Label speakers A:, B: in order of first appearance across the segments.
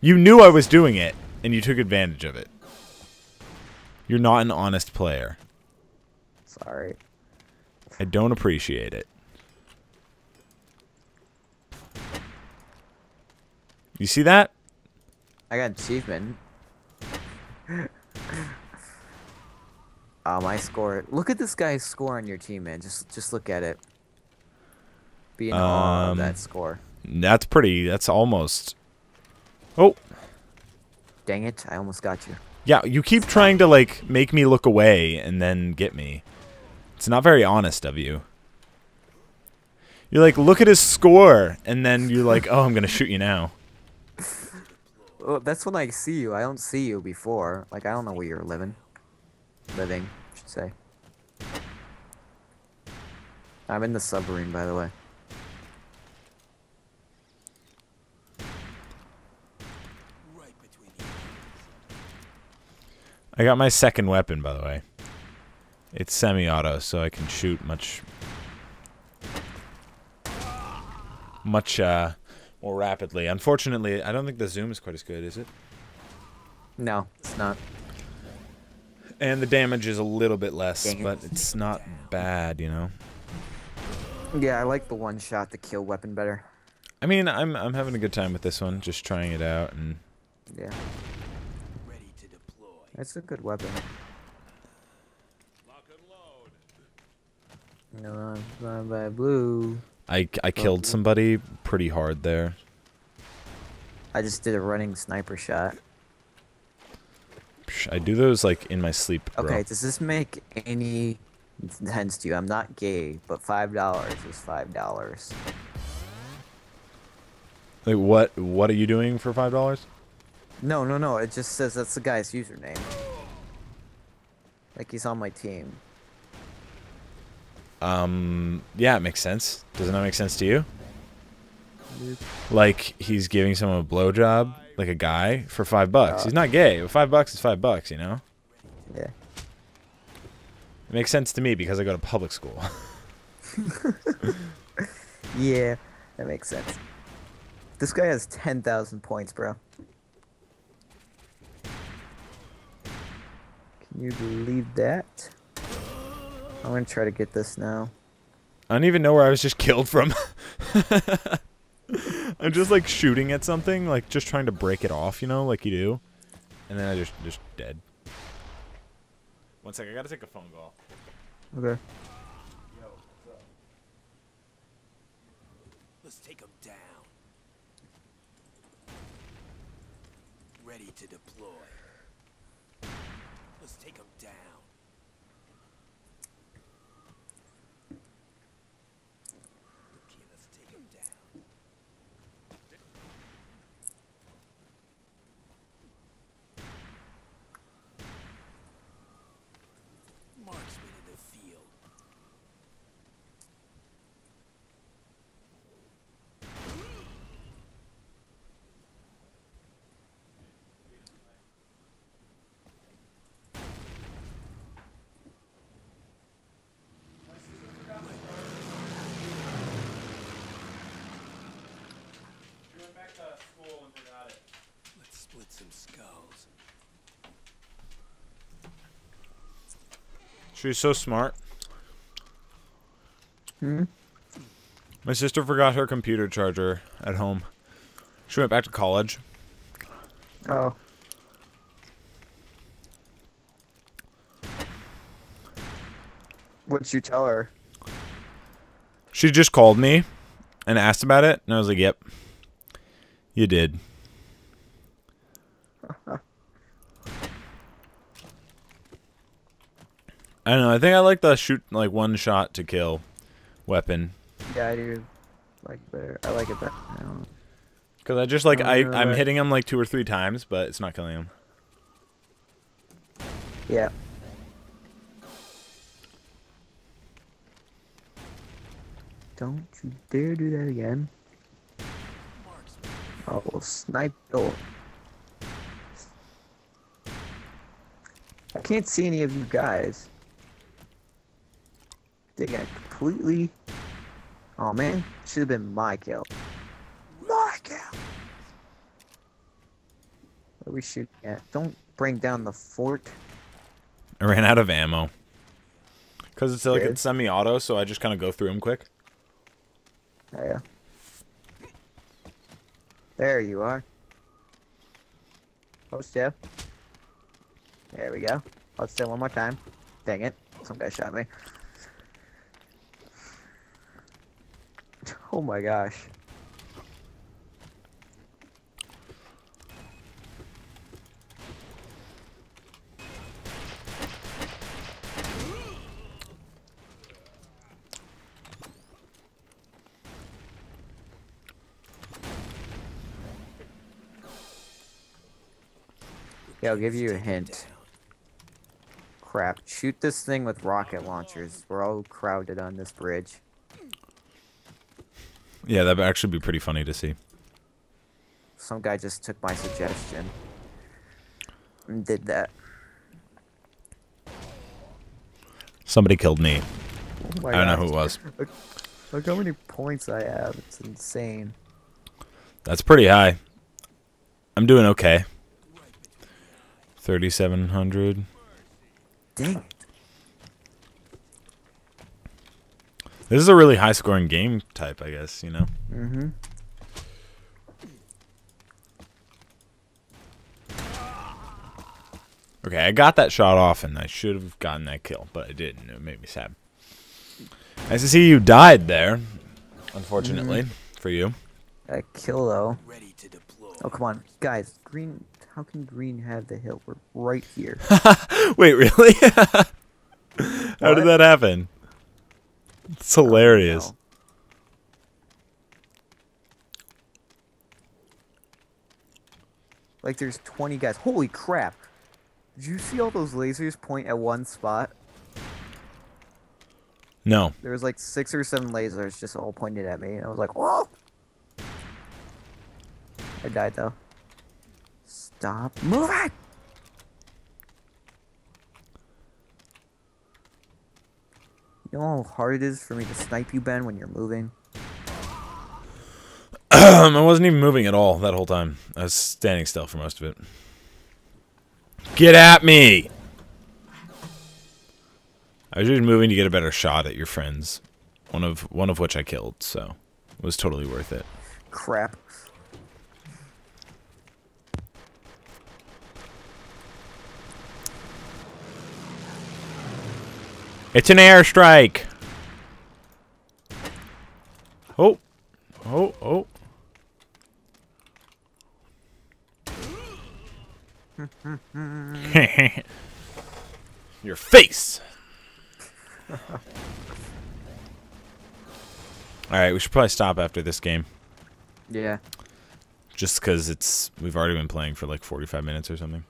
A: You knew I was doing it, and you took advantage of it. You're not an honest player.
B: Sorry.
A: I don't appreciate it. You see that?
B: I got achievement. Oh, my score. Look at this guy's score on your team, man. Just just look at it. Be in awe of
A: Um,
B: that score.
A: That's pretty. That's almost. Oh,
B: Dang it, I almost got you.
A: yeah. You keep trying to like make me look away and then get me. It's not very honest of you. You're like, look at his score, and then you're like, oh, I'm gonna shoot you now.
B: Well, that's when I see you. I don't see you before. Like, I don't know where you're living. Living, I should say. I'm in the submarine, by the way.
A: I got my second weapon, by the way. It's semi-auto, so I can shoot much, much uh, more rapidly. Unfortunately, I don't think the zoom is quite as good, is it?
B: No, it's not.
A: And the damage is a little bit less,
B: Dang it.
A: but it's not bad, you know.
B: Yeah, I like the one shot, the kill weapon better.
A: I mean, I'm I'm having a good time with this one, just trying it out, and
B: Yeah. That's a good weapon. No, I'm flying by blue.
A: I I killed somebody pretty hard there.
B: I just did a running sniper shot.
A: I do those like in my sleep, bro.
B: Okay, does this make any sense to you? I'm not gay, but five dollars is five dollars.
A: Like what what are you doing for five dollars?
B: No, no, no. It just says that's the guy's username. Like he's on my team.
A: Um, yeah, it makes sense. Doesn't that make sense to you? Like he's giving someone a blowjob, like a guy, for five bucks.
B: Uh,
A: he's not gay, but five bucks is five bucks, you know.
B: Yeah.
A: It makes sense to me because I go to public school.
B: Yeah, that makes sense. This guy has 10,000 points, bro. Can you believe that? I'm gonna try to get this now.
A: I don't even know where I was just killed from. I'm just like shooting at something, like just trying to break it off, you know, like you do, and then I just just dead. One sec, I gotta take a phone call.
B: Okay.
C: Let's take them down. Ready to deploy. Let's take them down. Okay, let's take them down. Marksman in the field. Let's split some skulls.
A: She's so smart.
B: Hmm?
A: My sister forgot her computer charger at home. She went back to college.
B: Oh. What'd you tell her?
A: She just called me and asked about it, and I was like, "Yep, you did." I don't know. I think I like the shoot like one shot to kill weapon
B: Yeah, I do. Like better. I like it better. I don't know.
A: because I just like I I'm
B: right.
A: hitting him like two or three times, but it's not killing him.
B: Yeah. Don't you dare do that again. I will snipe door. I can't see any of you guys. They got completely. Oh man, should have been my kill. My kill. What are we shooting at? Don't bring down the fort.
A: I ran out of ammo. Because it's like it's semi-auto, so I just kind of go through them quick.
B: Oh, yeah. There you are. Oh, Post Jeff. There we go. Post it one more time. Dang it. Some guy shot me. Oh my gosh. Yeah, I'll give you a hint. Crap. Shoot this thing with rocket launchers. We're all crowded on this bridge.
A: Yeah, that'd actually be pretty funny to see.
B: Some guy just took my suggestion and did that.
A: Somebody killed me.
B: Oh
A: I don't know who it was.
B: Look, look how many points I have. It's insane.
A: That's pretty high. I'm doing okay. 3,700.
B: Dang
A: This is a really high scoring game type, I guess, you know?
B: Mm-hmm.
A: Okay, I got that shot off and I should have gotten that kill, but I didn't. It made me sad. Nice to see you died there, unfortunately, for you.
B: That kill though.
C: Ready to deploy.
B: Oh come on, guys. Green. How can green have the hill? We're right here.
A: Wait, really? How
B: What?
A: did that happen? It's hilarious.
B: Like there's 20 guys. Holy crap! Did you see all those lasers point at one spot?
A: No.
B: There was like six or seven lasers just all pointed at me, and I was like, "Whoa!" I died though. Stop moving! You know how hard it is for me to snipe you, Ben, when you're moving?
A: I wasn't even moving at all that whole time. I was standing still for most of it. Get at me! I was just moving to get a better shot at your friends. One of one of which I killed, so it was totally worth it.
B: Crap.
A: It's an airstrike. Oh. Oh, oh. Your face. All right, we should probably stop after this game
B: Yeah.
A: just cuz it's we've already been playing for like 45 minutes or something.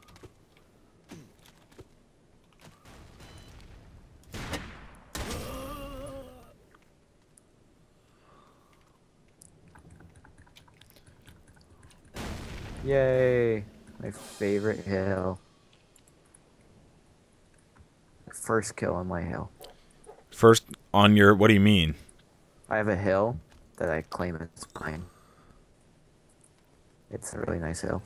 B: Yay! My favorite hill. First kill on my hill.
A: First on your what do you mean?
B: I have a hill that I claim is mine. It's a really nice hill.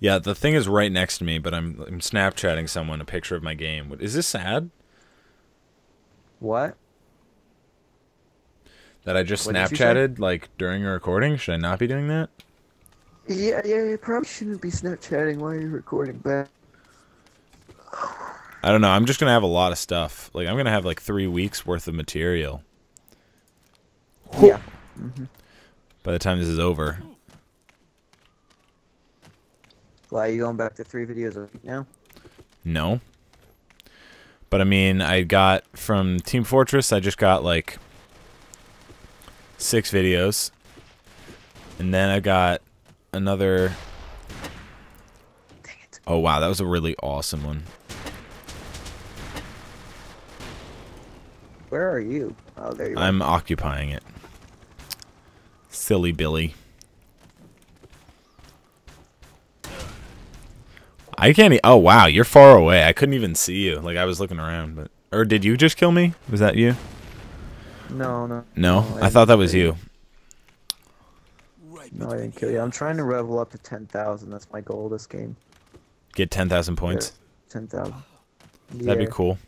A: Yeah, the thing is right next to me, but I'm I'm Snapchatting someone a picture of my game. Is this sad
B: What?
A: that I just
B: What did you say?
A: Snapchatted like during a recording? Should I not be doing that?
B: Yeah, yeah, you probably shouldn't be Snapchatting while you're recording but.
A: I don't know. I'm just gonna have a lot of stuff. Like I'm gonna have like three weeks worth of material
B: Yeah.
A: by the time this is over.
B: Why are you going back to three videos a week now?
A: No. But I mean, I got from Team Fortress. I just got like six videos, and then I got another. Oh wow, that was a really awesome one.
B: Where are you? Oh, there you are.
A: I'm occupying it. Silly Billy. I can't. E- oh wow, you're far away. I couldn't even see you. Like I was looking around, but or did you just kill me? Was that you?
B: No, no.
A: No,
B: No,
A: I thought that was you.
B: No, I didn't kill you. I'm trying to level up to 10,000. That's my goal this game.
A: Get 10,000 points.
B: 10,000.
A: That'd be cool.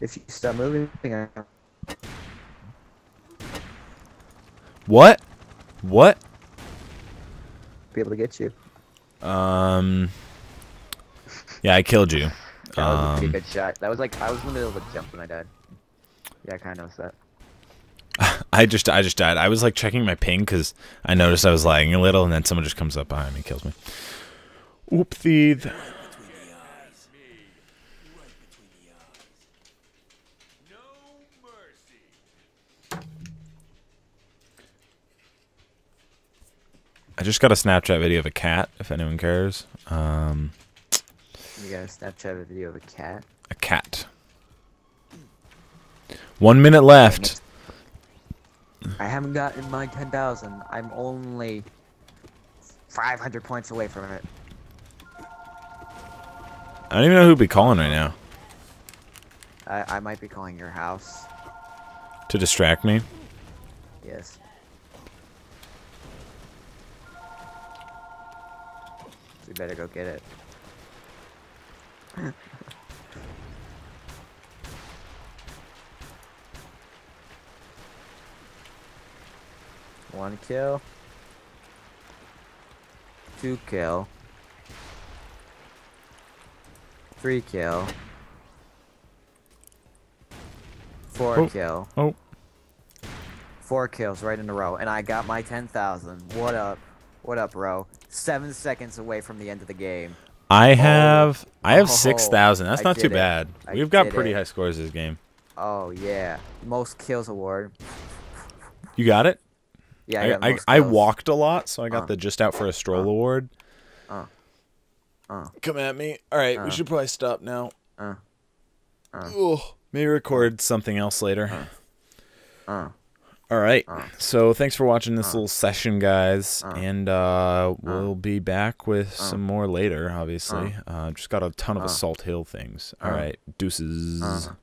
B: If you stop moving,
A: What? What?
B: be able to get you.
A: Um. Yeah, I killed you.
B: That was a pretty
A: Um,
B: good shot. That was like, I was in the middle of a jump when I died. Yeah, I kind of noticed that.
A: I just I just died. I was like checking my ping because I noticed I was lagging a little, and then someone just comes up behind me and kills me. Oopsie.
C: The. Right between the eyes. No.
A: I just got a Snapchat video of a cat. If anyone cares, um,
B: You got a Snapchat video of a cat.
A: a cat. One minute left.
B: I haven't gotten my 10,000. I'm only 500 points away from it.
A: I don't even know who'd be calling right now
B: I, I might be calling your house.
A: to distract me.
B: Yes. We better go get it. One kill. Two kill. Three kill. Four
A: Oh.
B: kill.
A: Oh,
B: Four kills right in a row, and I got my 10,000. What up? What up, bro? Seven seconds away from the end of the game.
A: I have I have
B: Oh,
A: six thousand. That's
B: I
A: not too
B: it.
A: bad.
B: I
A: We've got pretty
B: it.
A: high scores this game.
B: Oh, yeah. Most kills award.
A: You got it.
B: Yeah, I,
A: I I, walked a lot, so I got
B: Uh.
A: the just out for a stroll award.
B: Uh. Uh.
A: Come at me. All right,
B: Uh.
A: we should probably stop now.
B: Uh. Uh.
A: Maybe record something else later.
B: Uh.
A: All right.
B: Uh.
A: So thanks for watching this
B: Uh.
A: little session, guys,
B: Uh.
A: and uh, we'll be back with some more later. Obviously, uh, just got a ton of
B: Uh.
A: Assault Hill things. All
B: Uh.
A: right, deuces.
B: Uh.